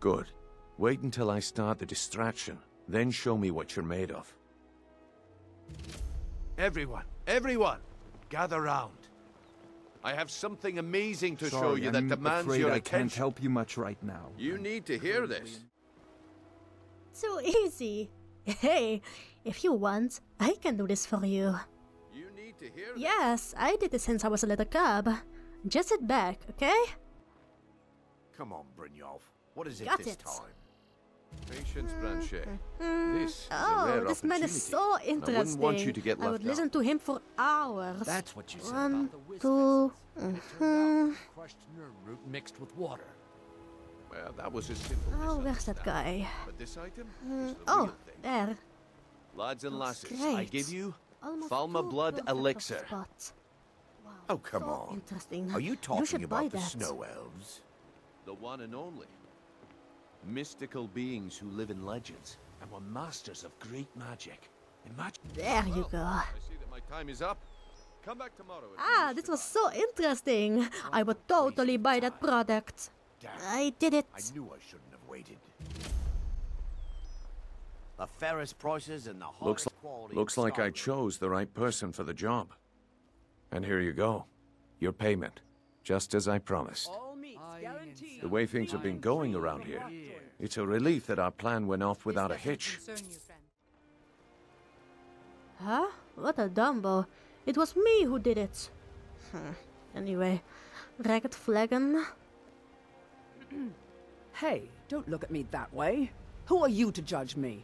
Good. Wait until I start the distraction, then show me what you're made of. Everyone, everyone, gather round. I have something amazing to show Sorry, you I'm that demands afraid your I attention. can't help you much right now. You need to hear this. So easy. Hey, if you want, I can do this for you. You need to hear this. Yes, I did it since I was a little cub. Just sit back, okay? Come on, Brynjolf. What is it Got this it. time? Patience, Blanchet. This is a Oh, this man is so interesting. I wouldn't want you to get I would out. listen to him for hours. That's what you said One, about the whiz two, peasants. It turned mhm. out crushed nerve root mixed with water. Well, that was a simple Oh, where's that guy? But this item Mm, the oh, there. Lads and lasses, I great. give you Almost Falmer Blood Elixir. Wow, Oh, come so on. Interesting. Are you talking buy about the that. snow elves? the one and only. Mystical beings who live in legends and were masters of great magic. Imagine. There you go. I see that my time is up. Come back tomorrow. Ah, this was so interesting. I would totally buy that product. Damn. I did it. I knew I shouldn't have waited. The fairest prices and the highest Looks, quality. looks like I chose the right person for the job. And here you go. Your payment. Just as I promised. All meats guaranteed. The way things have been going around here, it's a relief that our plan went off without a hitch. Huh? What a dumbo. It was me who did it. Hmm. Anyway, Ragged Flagon. Hey, don't look at me that way. Who are you to judge me?